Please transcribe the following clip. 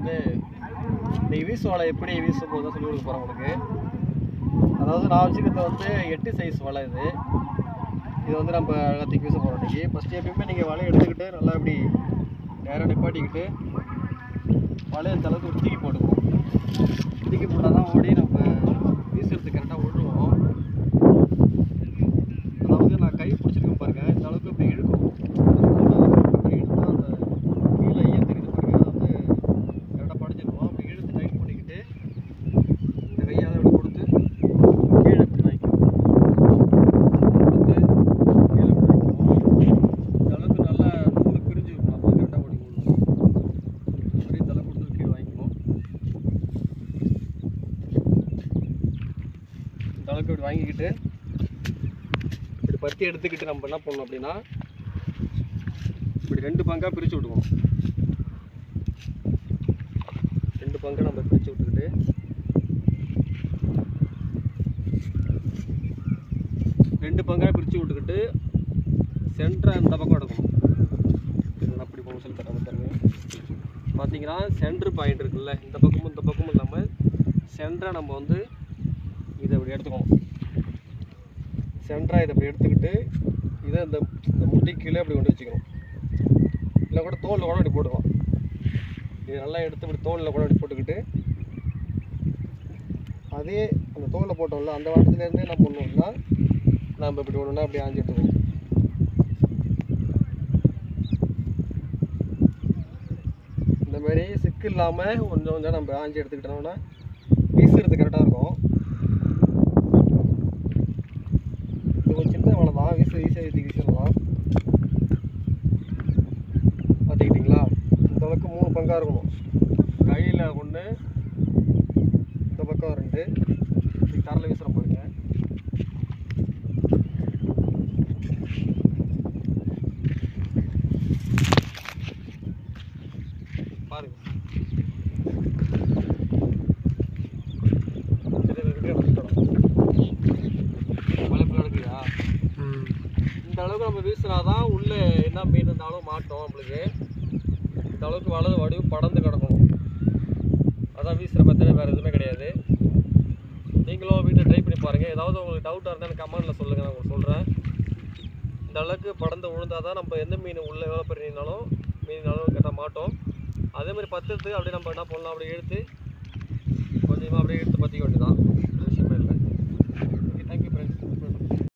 வந்து இந்த வீசு வலை எப்படி வீச போகுதுன்னு சொல்லி கொடுக்க போகிறேன் உங்களுக்கு. அதாவது நான் வச்சுக்கிறது வந்து எட்டு சைஸ் வலை இது. இது வந்து நம்ம எல்லாத்தையும் வீச போகிறோம் இன்றைக்கி ஃபஸ்ட்டு எப்பயுமே நீங்கள் வலையை எடுத்துக்கிட்டு நல்லா இப்படி நேராக நிப்பாட்டிக்கிட்டு வலையை இந்த அளவுக்கு தூக்கி போட்டுக்குவோம். தூக்கி போட்டால் தான் ஓடி நம்ம வீசுறதுக்கு கரெக்டாக விழுவோம் அதாவது நான் கை பிடிச்சிருக்கேன் பாருங்க இந்த அளவுக்கு இப்படி இழுக்கும் அப்படி இழுத்தா அந்த கீழே ஐயா தெரியுது பாருங்க அது வந்து கரெக்டாக படிச்சிருவோம் அப்படி இழுத்து டைட் பண்ணிக்கிட்டு இந்த கையால் இப்படி கொடுத்து கீழே இப்படி வாங்கிக்கும் கொடுத்து கீழே இப்படி வாங்கிக்குவோம் இந்த அளவுக்கு நல்லா நூல் பிரிஞ்சு இருக்கும் அப்போ கரெக்டாக ஓடி விழுவோம் அப்படியே தலை கொடுத்து கீழே வாங்கிக்குவோம் இந்த அளவுக்கு இப்படி வாங்கிக்கிட்டு இப்படி பருத்தி எடுத்துக்கிட்டு நம்ம என்ன பண்ணணும் அப்படின்னா இப்படி ரெண்டு பங்காக பிரித்து விட்டுக்கணும் ரெண்டு பங்கை நம்ம பிரித்து விட்டுக்கிட்டு ரெண்டு பங்காக பிரித்து விட்டுக்கிட்டு சென்டரை இந்த பக்கம் எடுக்கணும். அப்படி போகணும் சொல்லி தரேன் பார்த்தீங்கன்னா சென்டர் பாயிண்ட் இருக்குல்ல இந்த பக்கமும் இந்த பக்கமும் இல்லாமல் சென்டரை நம்ம வந்து இதை இப்படி எடுத்துக்கணும். சென்டராக இதை இப்படி எடுத்துக்கிட்டு இதை இந்த இந்த முட்டி கீழே இப்படி கொண்டு வச்சுக்கணும். இல்லை கூட தோலில் கூட இப்படி போடுவோம் இது நல்லா எடுத்து இப்படி தோலில் கூட இப்படி போட்டுக்கிட்டு அதே அந்த தோலில் போட்டோம்ல அந்த வாரத்துலேருந்தே என்ன பண்ணுவோம்னா நம்ம இப்படி ஒன்றுனா அப்படி ஆஞ்சு எடுத்துக்கணும். இந்த மாதிரி சிக்கு இல்லாமல் கொஞ்சம் கொஞ்சம் நம்ம ஆஞ்சி எடுத்துக்கிட்டோம்னா பீசுறது கரெக்டாக இருக்கும் இது ஒரு சின்ன வலை தான் வீச ஈஸியாக வீசி வீசிடலாம் பார்த்துக்கிட்டிங்களா இந்த அளவுக்கு மூணு பங்காக இருக்கணும் கையில் ஒன்று இந்த பக்கம் ரெண்டு. இப்படி தரல வீசுகிறோம் பாருங்க. பாருங்க. இந்த அளவுக்கு நம்ம வீசினா தான் உள்ளே என்ன மீன் இருந்தாலும் மாட்டோம் நம்மளுக்கு. இந்த அளவுக்கு வலது வடிவு படந்து கிடக்கணும். அதான் வீசுகிற மெத்தடே வேறு எதுவுமே கிடையாது. நீங்களும் வீட்டில் ட்ரை பண்ணி பாருங்கள் ஏதாவது உங்களுக்கு டவுட்டாக இருந்தால் எனக்கு சொல்லுங்கள் நான் உங்களுக்கு சொல்கிறேன் இந்த அளவுக்கு படந்து விழுந்தால் தான் நம்ம எந்த மீன் உள்ளே எவ்வளோ பெரியனாலும் மீனாலும் மீனாலும் மாட்டோம். அதே மாதிரி பத்துறதுக்கு அப்படியே நம்ம என்ன பண்ணலாம்? அப்படியே எடுத்து கொஞ்சமாக அப்படியே எடுத்து